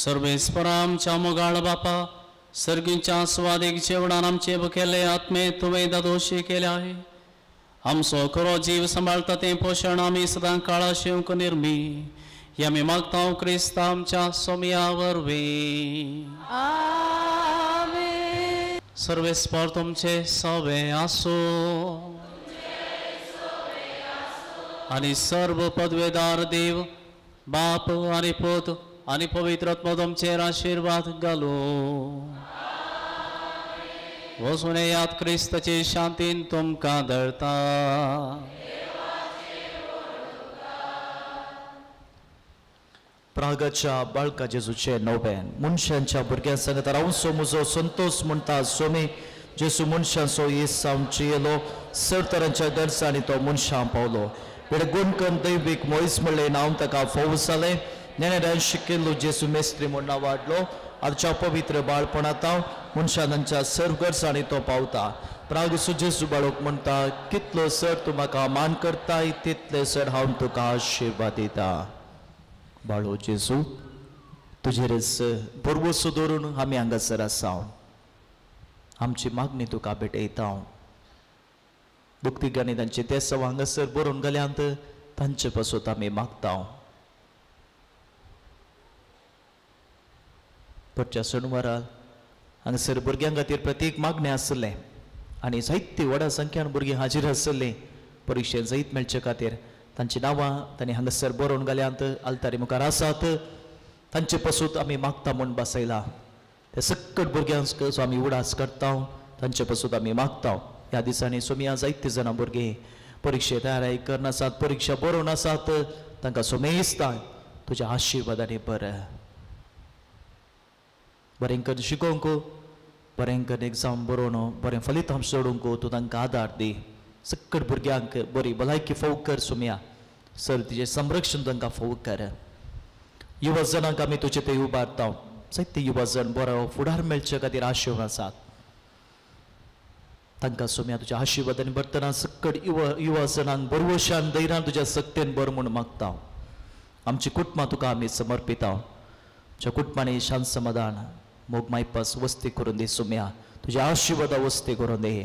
सर्वेस्परा आमच्या मोगाळ बापा सर्गीच्या स्वादीक जेवणान आमचे केले आत्मे तुवें दादोशी केले आहे. आमचो खरो जीव सांबाळता ते पोषण आमी सदां काळा शिवक निर्मी. या मी मागता क्रिस्त आमच्या सोमया वरवी सर्वेस्पर तुमचे सवे आसो. आणि सर्व पदवेदार देव बाप आणि पोत आणि पवित्रत्व तुमचेर आशीर्वाद घालो. हो वसून यात क्रिस्तची शांतीन तुमकां धरता प्रागाच्या बाळका जेजूचे नवबेन मनशांच्या भुरग्यां सांगत रावसो म्हजो संतोष म्हणटा सोमी जेसू मनशांचो येस सावची येलो सर तरांच्या दर्सांनी तो मनशां पावलो. वेळ गुणकन दैवीक मोईस म्हणले नांव ताका फौस जालें नेनेऱ्यान शिकिल्लो जेसू मेस्त्री म्हणा वाडलो आजच्या पवित्र बाळपणांत हांव मनशांच्या सर्वगर्सांनी तो पावता प्राग जेसू बाळोक म्हणटा कितलो सर तूं म्हाका मान करताय तितले सर हांव तुका आशिर्वाद दिता बाळो जेजू तुजेरच बरोवसो दवरून आमी हांगासर आसा आमची मागणी तुका भेटयता भुक्तिगाणी तांचे ते सव हांगासर बरोवन गेल्यांत तांचे पासून आमी मागता पडच्या सणवाराक हांगासर भुरग्यां खातीर प्रत्येक मागणें आसलें आनी जायते व्हडा संख्यान भुरगीं हाजीर आसले परिक्षेन जायत मेळचे खातीर तांची नांवां तांणी हांगासर बरोवन घाल्यांत आलतारी मुखार आसात. तांचे पासून आमी मागता म्हूण बसयला. ते सकट भुरग्यांक सो आमी उडास करता तांचे पासून आमी मागता ह्या दिसांनी सोमिया जायते जाणां भुरगीं परिक्षे तयारी करनासात परिक्षा बरोवन आसात. तांकां सोमेस्ता तुज्या आशिर्वादांनी बरें. बरें करून शिकोवंक बरें करून एग्जाम बरोवन बरें फलितांश सोडूंक तूं तांकां आदार दी सकट भुरग्यांक बरी भलायकी फोव कर सुम्या सर तिजें संरक्षण तांकां फोव कर युवा जनांक आमी तुजे ते उबारता जायते युवा जण बरो फुडार मेळचे खातीर आशेवन आसात तांकां सुम्या तुज्या आशिर्वादांनी भरतना सकट युवा युवा जनांक बरवशान धैर्यान तुज्या सक्तेन बर म्हूण मागता आमची कुटुंबां तुका आमी समर्पिता तुज्या कुटुंबांनी शांत समाधान मोग मायपास वस्ती करून दी सुम्या. तुझ्या आशिर्वादा वस्ती करून दे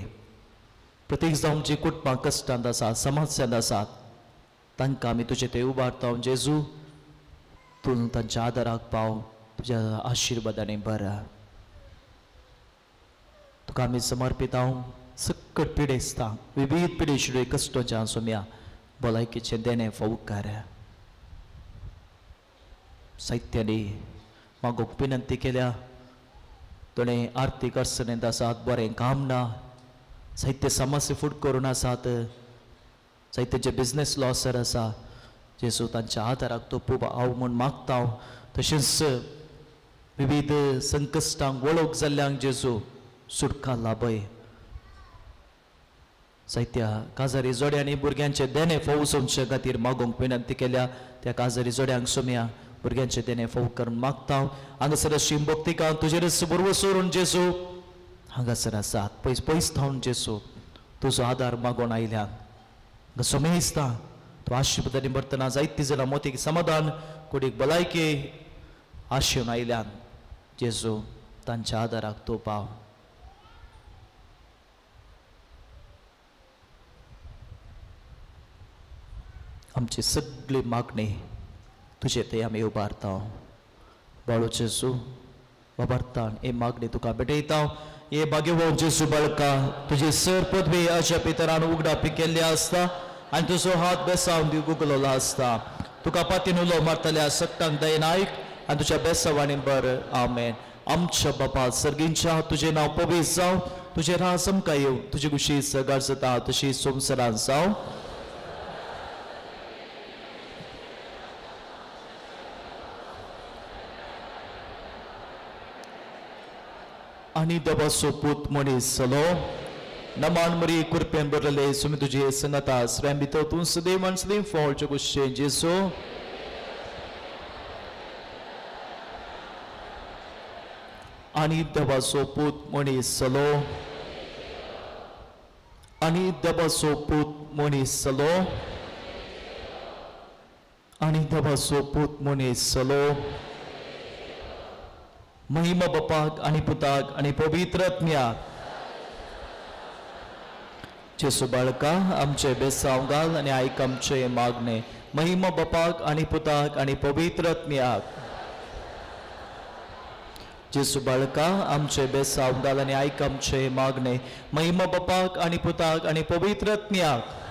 प्रत्येक जावं जी कुटुंबां कश्टांत आसात समस्यांत आसात तांकां आमी तुजे ते उबारता जेजू तूं तांच्या आदाराक पाव तुज्या आशिर्वादांनी बरा तुका आमी समर्पित हांव सक्कट पिडेस्ता विविध पिडेशिडे कश्टोच्या सुम्या. भलायकीचे देणे फौकार साहित्याने मागोक विनंती केल्या. ताणें आर्थीक अडचणींत आसात बरें काम ना। साहित्य समस्या फूट करून आसात साहित्याचे बिझनेस लॉसर आसा जेसू तांच्या आदाराक तो खूब हांव म्हूण मागता हांव तशेंच विविध संकश्टांक वळख जाल्ल्यांक जेजू सुटका लाभय। साहित्या काजारी जोड्यांनी भुरग्यांचे देणे फौसोवचे खातीर मागोवंक विनंती केल्या त्या काजारी जोड्यांक सोम्या भुरग्यांचे देणे फोव करून मागता हांगासर अशी भक्तिका तुजेर बरोबर सोडून जेसू हांगासर आसात पयस पयस थावन जेसू तुजो आदार मागोवन आयल्यान सोमेस्ता तूं आशिर्वादांनी भरतना जायती जाणां मोतीक समाधान कुडीक भलायकी आशेवन आयल्यान जेजू तांच्या आदाराक तूं पाव आमची सगळी मागणी तुजे ते आमी उबारता बाळू जेसू वापरतान हे मागणी तुका भेटयता हे भाग्यवान जेसू बाळका तुजे सर पदवी अशा पितरान उगडा पिकेल्ले आसता आनी तुजो हात बेसावन दी गुगलोलो आसता तुका पातीन उलो मारतल्या सक्तांक दयेन आयक आनी तुज्या बेसावानी बर आमेन आमच्या बापा सर्गींच्या तुझे नाव पवित्र जाव तुझे रास आमकां येव तुजी कुशी सगार संवसारांत जाव आणि देवाचो पूत मनीस सलो नमान मरी कुरपेन बरले सुमी तुझे संगता स्वयं भितर तूं सदैव मनसली फॉलचे कुशे जेसो आणि देवाचो पूत मनीस सलो आणि देवाचो सोपूत मनीस सलो आणि देवाचो सोपूत मनीस सलो महिम बापाक आणि पुताक आणि पवित्रज्ञा जेसू बाळका आमचे बेसांव घाल आणि आयक आमचे मागणे महिम बापाक आणि पुताक आणि पवित्रत्म्याक जेसू बाळका आमचे बेसांव घाल आणि आयक आमचे मागणे महिम बापाक आणि पुताक आणि पवित्रत्म्याक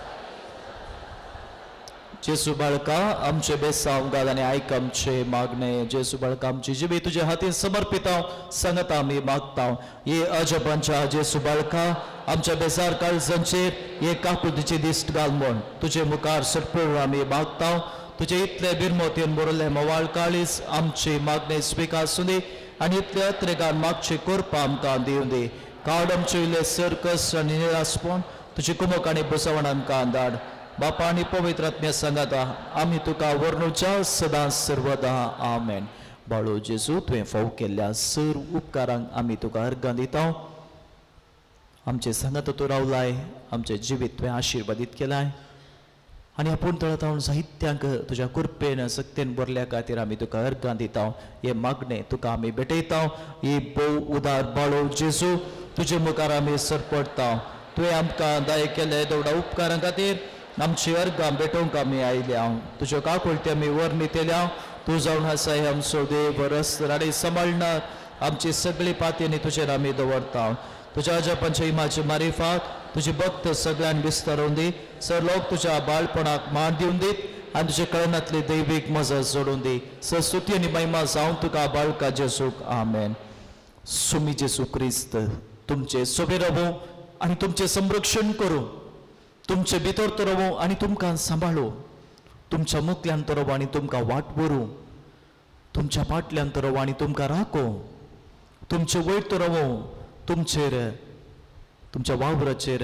जेसू बाळका आमचे बेसांव घाल आणि आयक आमचे मागणे जेसू बाळका आमची जिबे तुझ्या हाती समर्पित हांव सांगत आमी मागता ये अजबांच्या जेसू बाळका आमच्या बेजार काळजांचेर ये तुजी दिश्ट घाल म्हण तुझे मुखार सटपूर आमी मागता तुझे इतले बिरमोतीन बरले मवाळ काळीस आमची मागणे स्विकार दी आणि इतले अत्रेगान मागचे कोरपा आमकां दिवन दी कावड आमचे इले सर्कस आनी निरासपण तुझे कुमक आनी बुसवण आमकां धाड बापा आणि पवित्रात्म्या सांगात आम्ही तुका वर्णुच्या सदां सर्वदा आमेन. बाळू जेजू तुवें फाव केल्ल्या सर उपकारांक आमी तुका अर्गां दिता. आमचे सांगात तूं रावलाय आमचे जिवीत तुवें आशिर्वादीत केलाय. आनी आपूण तळत साहित्यांक तुज्या कुरपेन सक्तेन बरल्या खातीर आमी तुका अर्गां दिता. हे मागणे तुका आमी भेटयता. ही भोव उदार बाळो जेजू तुजे मुखार आमी सरपडता तुवें आमकां दाय केले दवडा उपकारां खातीर आमची अर्गां भेटोवंक आमी आयल्या तुज्यो काकुळटी आमी वर्णितेल्या तूं जावन आसा हे आमचो देव बरस राडे सांबाळणार आमची सगळी पातयेनी तुजेर आमी दवरता तुज्या जपांच्या इमाची मारिफात तुजी भक्त सगळ्यांक विस्तारून दी सर लोक तुज्या बाळपणाक मान दिवन दीत आनी तुजे कळनातली दैवीक मजत सोडून दी सर स्तुती आनी महिमा जावं तुका बाळका जेसूक आमेन सुमी जेसू क्रिस्त तुमचे सोबे रवो आनी तुमचे संरक्षण करूं तुमचे भितर तो रवो आनी तुमकां सांबाळो तुमच्या मुखल्यान तो आनी तुमकां वाट भरूं. तुमच्या फाटल्यान तो आनी तुमकां राखो. तुमचे वयर तो रवो तुमचेर तुमच्या वावराचेर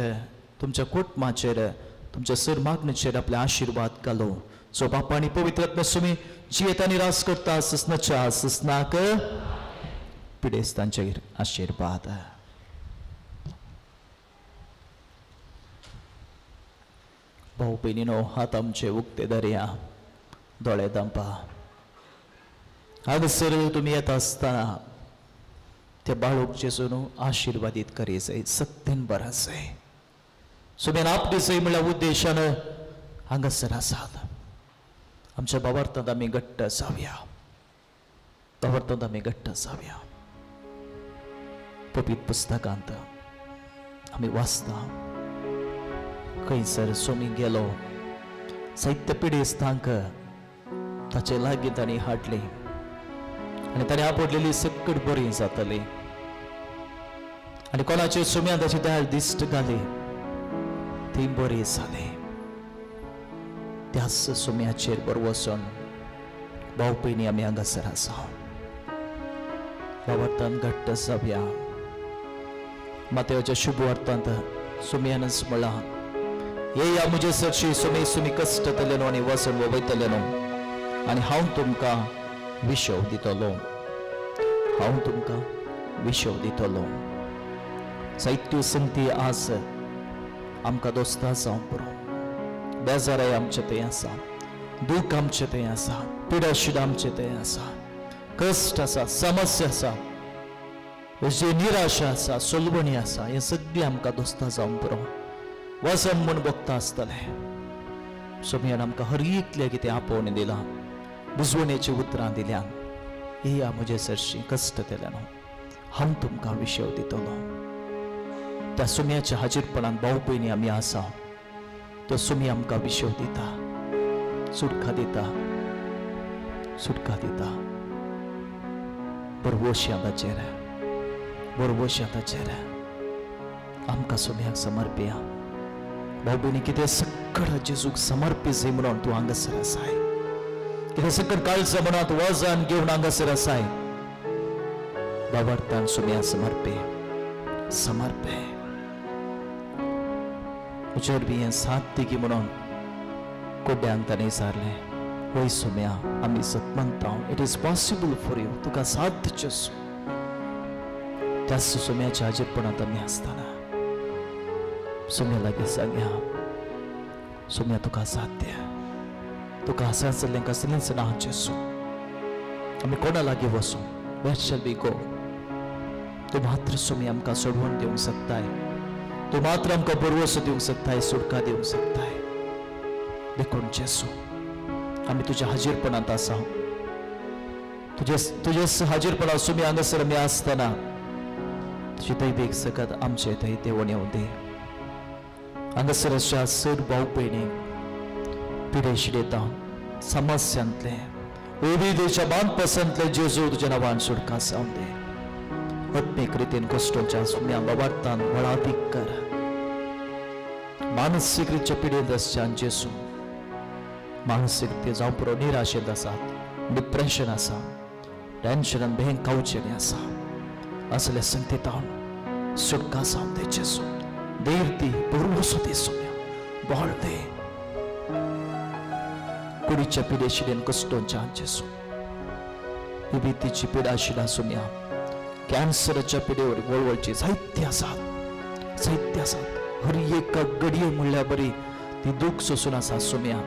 तुमच्या कुटुंबाचेर तुमच्या सरमागणेचेर आपले आशिर्वाद घालो. सो बापा आनी पवित्रत्न सुमी जियेत आनी रास करता ससनाच्या ससनाक पिडेस्तांचेर आशिर्वाद. भाऊ बहिणीनो हात आमचे उक्ते दर्या दोळे दंपा. हांगसर तुम्ही येत असताना त्या बाळूक सोनू आशिर्वादीत करीसय सत्यन बरासय सुमेन आपलीसय म्हणल्या उद्देशान हांगासर आसात आमच्या बाबार्थांत आमी घट्ट जावया बाबार्थांत आमी घट्ट जावया पवित्र पुस्तकांत आमी वाचता. खंयसर सोमी गेलो। साहित्य पिडेस्तांक ताचे लागीं तांणी हाडली आनी ताणें आपडलेली सकट बरी जातली। आनी कोणाचे सुम्यान ताची दाळ दिश्ट घाली ती बरी जाली त्याच सुम्याचेर बरो वचून भाऊ आमी हांगासर आसा घट्ट जावया मातेवाच्या शुभ वर्तांत सुम्यानच म्हणला हे या मुझे सरशी सुमी सुमी कष्ट तलेनो आनी वसन वयतलेनो आनी हांव तुमकां विशव दितलो. हांव तुमकां विशव दितलो. साहित्य संती आस आमकां दोस्तां जावं पुरो बेजाराय आमचे थंय आसा. दूख आमचे थंय आसा. पिडा शिडा आमचे थंय आसा. कश्ट आसा समस्या आसा. जी निराशा आसा सोलवणी आसा हें सगळें आमकां दोस्तां जावं पुरो वसन म्हूण बगता आसतले सोमयान आमकां हर इतलें कितें आपोवन दिलां बुजवणेचीं उतरां दिल्यान येया म्हजे सरशीं कश्ट केल्यान हांव तुमकां विशव दितलो त्या सुम्याच्या हाजीरपणान भाऊ भयणी आमी आसा तो सुमी आमकां विशव दिता सुटका दिता सुटका दिता बरोवशी आताचेर बरोवशी आताचेर आमकां सुम्याक समर्पिया भाऊ भयणी कितें सगळं जेजूक समर्पित जाय म्हणून तूं हांगासर आसाय कितें सगळं काळजा म्हणून वजन घेवन हांगासर आसाय बाबार्थान सुम्या समर्पे. समर्पे. उजर बी हें साथ दिगी म्हणून कोड्यांक ताणें विचारलें वय सुम्या आमी सतमंता it is possible for you तुका साध्य दिवचें त्या सुम्याच्या हाजीरपणांत आमी आसतना सुम्या लागीं सांगया सुम्या तुका साथ द्या तुका आसा जाल्लें कसलेंच ना जेसू। आमी कोणा लागीं वचूं वेर शॅल बी गो तूं मात्र सुमी आमकां सोडवून दिवंक शकताय तूं मात्र आमकां बरवसो दिवंक शकताय सुटका दिवंक शकताय देखून जेसू आमी तुज्या हाजीरपणांत आसा तुजे तुजे हाजीरपणा सुमी हांगासर आमी आसतना तुजी दैवीक सकत आमचे थंय देवण येवं दे हांगासर अशा सर भाऊ भयणीक पिडे शिडयता समस्यांतले उमेदीच्या बांदपसंतले जेजू तुज्या नांवान सुटका जावं दे आत्मीक रितीन बाबार्थान वळादीक कर. मानसीक रित्या पिडेंत आसच्यान जेसू. मानसीक ते जावं पुरो निराशेंत आसा डिप्रेशन आसा टेन्शनान बेंग कावचें आसा असले संगतीत हांव सुटका जावं जेसू. देर दी बरोवसो दे सुम्या बॉळ दे कुडीच्या पिडेशिडेन कश्टांच्या जेसू विभीतीची पिढा आशिल्ला सुम्या कॅन्सरच्या पिढेवर वळवळचे साहित्य आसात साहित्य आसात हर एका गडये म्हणल्यार बरी ती दूख सोसून आसा सुम्या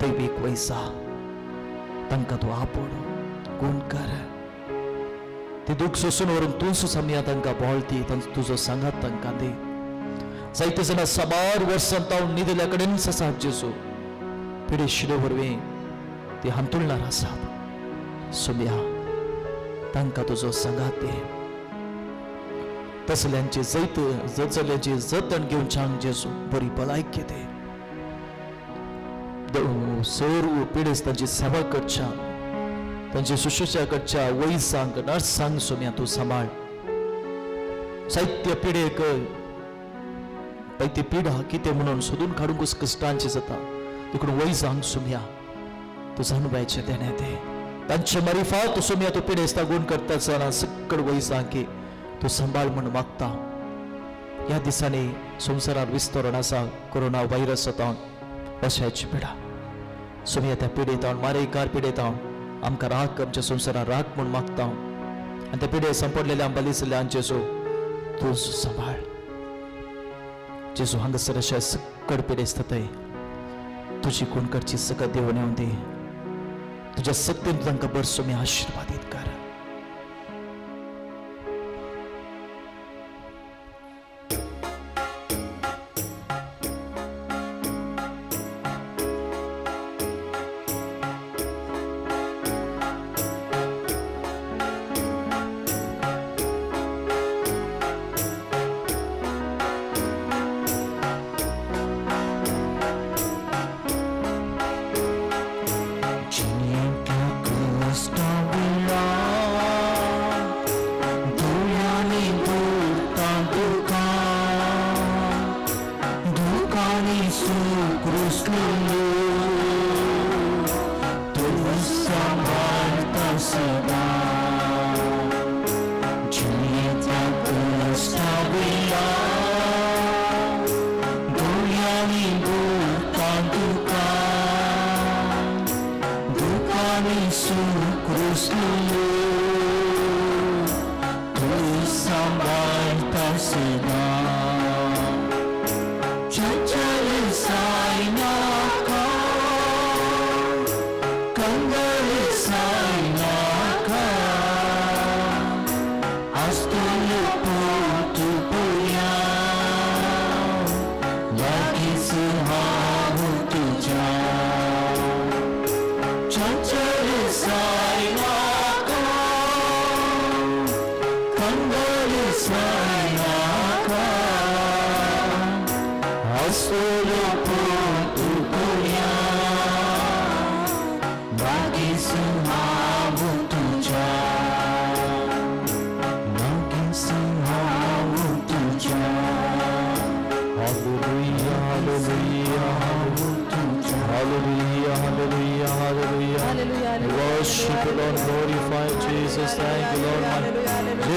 दैवीक वैसा तांकां तूं आपण कोण कर ती दूख सोसून व्हरून तूं सुसामिया तांकां बोळ दी तांचो तुजो सांगात तांकां दे. जायते जाणां सबार वर्सां तावन न्हिदल्या कडेन आसात जेजू पिडे शिडे वरवीं ती हांतुळणार आसात सुम्या तांकां तुजो सांगात दे. तसल्यांचे जैत जचल्याचे जतन घेवच्यान जेसो बरी भलायक दे देव सर पिडेस सभा कच्छा तांची शुश्रूषा सांग नर्स सांग सुम्या तूं सांबाळ साहित्य पिडेक पैती ती पिडा कितें म्हणून सोदून कुस कश्टांची जाता तिकडून देखून सांग सुम्या तूं जाणवायचें देणे दे तांचे मरिफा तू सुम्या तू पिडेस्ता गुण करता आसतना सकड वैसांकी तू सांबाळ म्हणून मागता. ह्या दिसांनी संवसारांत विस्तरण आसा कोरोना व्हायरस जाता अशाची पिढा. सुम्या त्या पिडेत हांव मारेकार पिढेत आमकां राख आमच्या संवसारांत राख म्हूण मागता आनी त्या पिडे संपडलेल्या आंबाली जाल्ल्या जेजू तूं सांबाळ जेजू हांगासर अशे सकड पिडेस्त थंय तुजी कोण करची सकत देवण येवं दी तुज्या सक्तीन तांकां बर सुमी आशिर्वादीत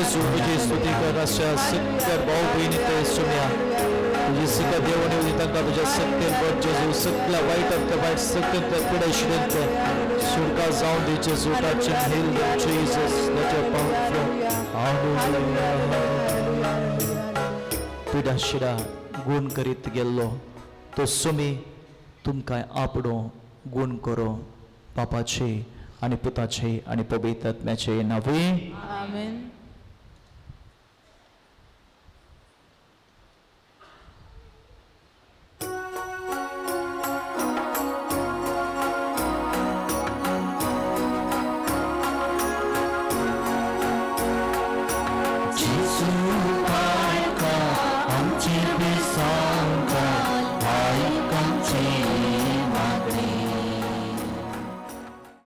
man. येशू तुझी स्तुती कर अशा सत्य भाऊ बहिणी ते सुन्या तुझी सगळ्या देवाने उदी तांका तुझ्या सत्तेन बट जेजू सगळ्या अंत वाईट सत्तेंतल्या पिढ्या शिडेंतल्या सुडका जाऊन दे जेजू touch and heal them, Jesus. Let your power flow. Hallelujah. पिढ्या शिडा गुण करीत गेल्लो तो सुमी तुमकां आपडो गुण करो पापाचे आणि पुताचे आणि पवित्र आत्म्याचे नवे आमेन